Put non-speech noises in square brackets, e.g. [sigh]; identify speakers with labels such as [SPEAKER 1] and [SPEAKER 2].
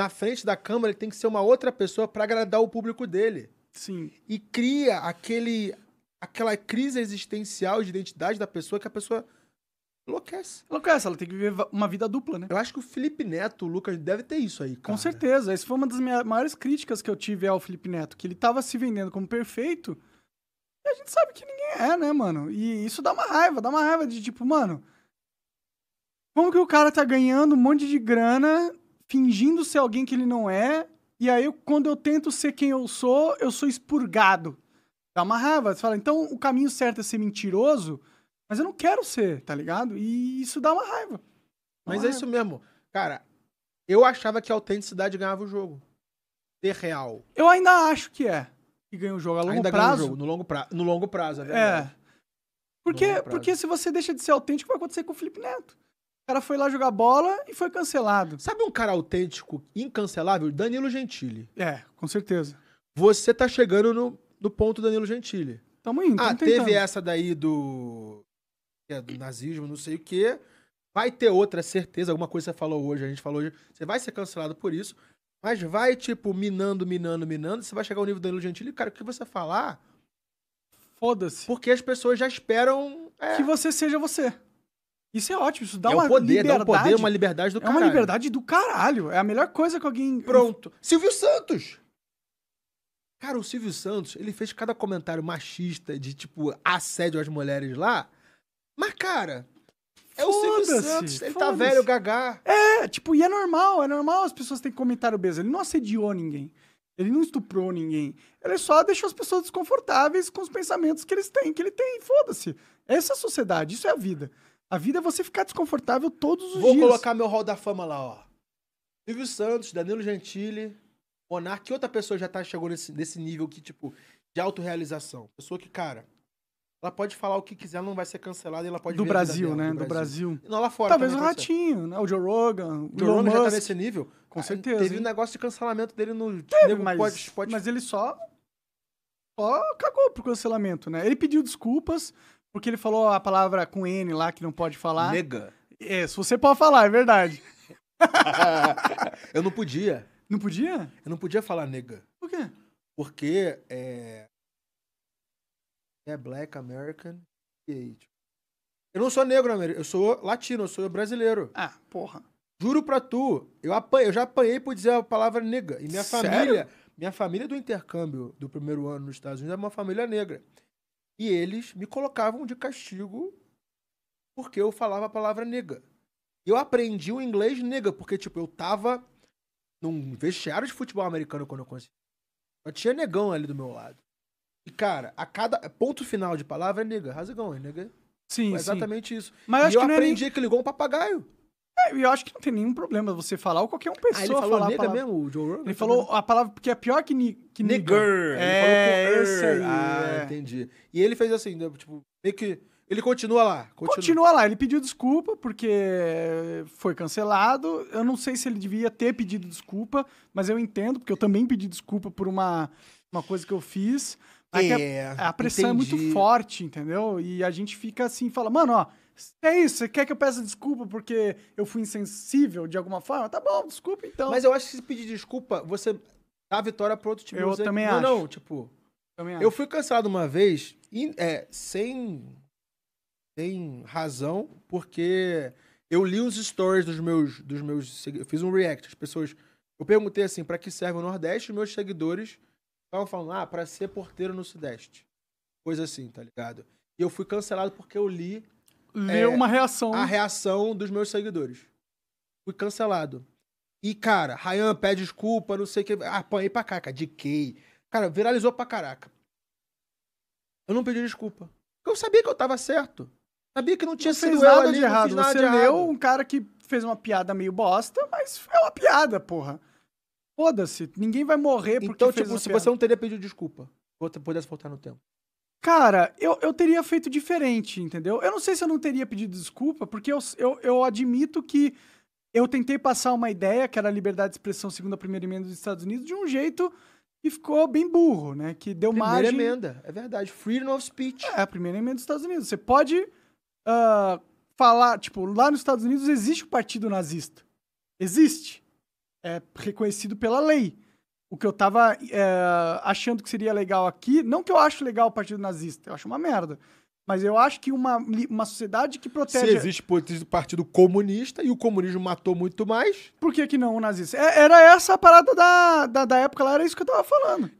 [SPEAKER 1] na frente da câmera, ele tem que ser uma outra pessoa pra agradar o público dele.
[SPEAKER 2] Sim.
[SPEAKER 1] E cria aquele aquela crise existencial de identidade da pessoa que a pessoa enlouquece.
[SPEAKER 2] Enlouquece, ela tem que viver uma vida dupla, né?
[SPEAKER 1] Eu acho que o Felipe Neto, o Lucas, deve ter isso aí, cara.
[SPEAKER 2] Com certeza. Essa foi uma das minhas maiores críticas que eu tive ao Felipe Neto, que ele tava se vendendo como perfeito. E a gente sabe que ninguém é, né, mano? E isso dá uma raiva, dá uma raiva de tipo, mano. Como que o cara tá ganhando um monte de grana, fingindo ser alguém que ele não é, e aí quando eu tento ser quem eu sou, eu sou expurgado. Dá uma raiva. Você fala, então o caminho certo é ser mentiroso, mas eu não quero ser, tá ligado? E isso dá uma raiva. Dá
[SPEAKER 1] Mas
[SPEAKER 2] uma
[SPEAKER 1] é isso mesmo. Cara, eu achava que a autenticidade ganhava o jogo. Ser real.
[SPEAKER 2] Eu ainda acho que é. Que ganha o jogo a longo
[SPEAKER 1] Ainda ganha o
[SPEAKER 2] prazo.
[SPEAKER 1] jogo. No longo, pra... no longo prazo, é
[SPEAKER 2] É.
[SPEAKER 1] verdade.
[SPEAKER 2] Porque,
[SPEAKER 1] longo prazo.
[SPEAKER 2] porque se você deixa de ser autêntico, vai acontecer com o Felipe Neto. O cara foi lá jogar bola e foi cancelado.
[SPEAKER 1] Sabe um cara autêntico, incancelável? Danilo Gentili.
[SPEAKER 2] É, com certeza.
[SPEAKER 1] Você tá chegando no, no ponto Danilo Gentili.
[SPEAKER 2] Tamo indo,
[SPEAKER 1] ah,
[SPEAKER 2] tamo tentando.
[SPEAKER 1] teve essa daí do. que é do nazismo, não sei o quê. Vai ter outra certeza, alguma coisa que você falou hoje, a gente falou hoje. Você vai ser cancelado por isso. Mas vai, tipo, minando, minando, minando. Você vai chegar ao nível do Danilo Gentili. Cara, o que você falar?
[SPEAKER 2] Foda-se.
[SPEAKER 1] Porque as pessoas já esperam. É,
[SPEAKER 2] Que você seja você. Isso é ótimo, isso dá
[SPEAKER 1] é
[SPEAKER 2] uma
[SPEAKER 1] o poder, dá
[SPEAKER 2] liberdade.
[SPEAKER 1] um poder, uma liberdade do
[SPEAKER 2] é
[SPEAKER 1] caralho.
[SPEAKER 2] uma liberdade do caralho. É a melhor coisa que alguém...
[SPEAKER 1] Pronto. Silvio Santos. Cara, o Silvio Santos, ele fez cada comentário machista de, tipo, assédio às mulheres lá. Mas, cara, é o Silvio Santos. Ele tá velho, gagá.
[SPEAKER 2] É, tipo, e é normal, é normal as pessoas terem comentário besa. Ele não assediou ninguém. Ele não estuprou ninguém. Ele só deixou as pessoas desconfortáveis com os pensamentos que eles têm, que ele tem. Foda-se. Essa é a sociedade, isso é a vida. A vida é você ficar desconfortável todos os
[SPEAKER 1] Vou
[SPEAKER 2] dias.
[SPEAKER 1] colocar meu hall da fama lá, ó. Silvio Santos, Danilo Gentili, Monark. Que outra pessoa já tá, chegou nesse, nesse nível que, tipo, de autorrealização? Pessoa que, cara, ela pode falar o que quiser, ela não vai ser cancelada e ela pode
[SPEAKER 2] Do Brasil, né? Do Brasil.
[SPEAKER 1] E não lá fora.
[SPEAKER 2] Talvez o. Ratinho, né? O Joe Rogan, o
[SPEAKER 1] Joe Rogan já tá nesse nível.
[SPEAKER 2] Com
[SPEAKER 1] Ah,
[SPEAKER 2] certeza,
[SPEAKER 1] Teve um negócio de cancelamento dele no.
[SPEAKER 2] Teve, mas,
[SPEAKER 1] pode, pode...
[SPEAKER 2] mas ele só, só cagou pro cancelamento, né? Ele pediu desculpas porque ele falou a palavra com N lá que não pode falar.
[SPEAKER 1] Nega.
[SPEAKER 2] É, se você pode falar, é verdade. [laughs]
[SPEAKER 1] eu não podia.
[SPEAKER 2] Não podia?
[SPEAKER 1] Eu não podia falar nega.
[SPEAKER 2] Por quê?
[SPEAKER 1] Porque é. É black American. gay. Eu não sou negro, América. Eu sou latino, eu sou brasileiro.
[SPEAKER 2] Ah, porra.
[SPEAKER 1] Juro pra tu, eu, apanhei, eu já apanhei por dizer a palavra nega. E minha
[SPEAKER 2] Sério?
[SPEAKER 1] família, minha família do intercâmbio do primeiro ano nos Estados Unidos é uma família negra. E eles me colocavam de castigo porque eu falava a palavra nega. Eu aprendi o inglês nega, porque, tipo, eu tava num vestiário de futebol americano quando eu consegui. Só tinha negão ali do meu lado. E, cara, a cada ponto final de palavra é nega. It going, nega?
[SPEAKER 2] Sim,
[SPEAKER 1] É
[SPEAKER 2] sim.
[SPEAKER 1] exatamente isso.
[SPEAKER 2] Mas eu
[SPEAKER 1] e
[SPEAKER 2] acho
[SPEAKER 1] eu
[SPEAKER 2] é nem-
[SPEAKER 1] aprendi que ligou um papagaio.
[SPEAKER 2] É, eu acho que não tem nenhum problema você falar ou qualquer um pessoa
[SPEAKER 1] Ah, ele falou
[SPEAKER 2] falar a
[SPEAKER 1] nega
[SPEAKER 2] palavra.
[SPEAKER 1] mesmo, o Joe Rogan?
[SPEAKER 2] Ele falou a palavra que é pior que, ni, que nigger.
[SPEAKER 1] Nigger. Ele
[SPEAKER 2] É,
[SPEAKER 1] falou com er. Ah,
[SPEAKER 2] é.
[SPEAKER 1] entendi. E ele fez assim, né, tipo, meio que... Ele continua lá. Continua.
[SPEAKER 2] Continua lá, ele pediu desculpa porque foi cancelado. Eu não sei se ele devia ter pedido desculpa, mas eu entendo, porque eu também pedi desculpa por uma, uma coisa que eu fiz. Mas que a-
[SPEAKER 1] É,
[SPEAKER 2] a, pressão é
[SPEAKER 1] entendi.
[SPEAKER 2] muito forte, entendeu? E a gente fica assim, fala, mano, ó, é isso, você quer que eu peça desculpa porque eu fui insensível de alguma forma? Tá bom, desculpa então.
[SPEAKER 1] Mas eu acho que se pedir desculpa, você dá a vitória pro outro time.
[SPEAKER 2] Eu
[SPEAKER 1] Você-
[SPEAKER 2] também
[SPEAKER 1] não,
[SPEAKER 2] acho.
[SPEAKER 1] Não, tipo...
[SPEAKER 2] Também
[SPEAKER 1] Eu
[SPEAKER 2] acho.
[SPEAKER 1] fui cancelado uma vez, é, sem, sem razão, porque eu li os stories dos meus, dos meus Eu fiz um react. As pessoas. Eu perguntei assim, pra que serve o Nordeste? E meus seguidores estavam falando, ah, pra ser porteiro no Sudeste. Coisa assim, tá ligado? E eu fui cancelado porque eu li
[SPEAKER 2] Leu
[SPEAKER 1] é,
[SPEAKER 2] uma reação.
[SPEAKER 1] a reação dos meus seguidores. Fui cancelado. E, cara, Ryan pede desculpa, não sei o que. Ah, apanhei pra caraca, de Kay. Cara, viralizou pra caraca. Eu não pedi desculpa. Porque eu sabia que eu tava certo. Sabia que não tinha
[SPEAKER 2] não
[SPEAKER 1] sido
[SPEAKER 2] fez nada
[SPEAKER 1] ali,
[SPEAKER 2] de
[SPEAKER 1] não
[SPEAKER 2] errado.
[SPEAKER 1] nada
[SPEAKER 2] Você
[SPEAKER 1] de
[SPEAKER 2] leu
[SPEAKER 1] errado.
[SPEAKER 2] um cara que fez uma piada meio bosta, mas é uma piada, porra. Foda-se, ninguém vai morrer porque
[SPEAKER 1] Então, tipo, se
[SPEAKER 2] piada.
[SPEAKER 1] você não teria pedido desculpa, ou pudesse voltar no tempo.
[SPEAKER 2] Cara, eu, eu teria feito diferente, entendeu? Eu não sei se eu não teria pedido desculpa, porque eu, eu, eu admito que eu tentei passar uma ideia, que era a liberdade de expressão segundo a primeira emenda dos Estados Unidos, de um jeito que ficou bem burro, né? Que deu
[SPEAKER 1] Primeira
[SPEAKER 2] margem...
[SPEAKER 1] emenda, é verdade. Freedom of speech.
[SPEAKER 2] É, a primeira emenda dos Estados Unidos. Você pode ah, falar, tipo, lá nos Estados Unidos existe o partido nazista. Existe. é reconhecido pela lei. O que eu tava é, achando que seria legal aqui, não que eu acho legal o partido nazista, eu acho uma merda. Mas eu acho que uma, uma sociedade que protege.
[SPEAKER 1] Se existe o partido comunista e o comunismo matou muito mais.
[SPEAKER 2] Por que, que não o nazista? É, era essa a parada da, da, da época lá, era isso que eu tava falando.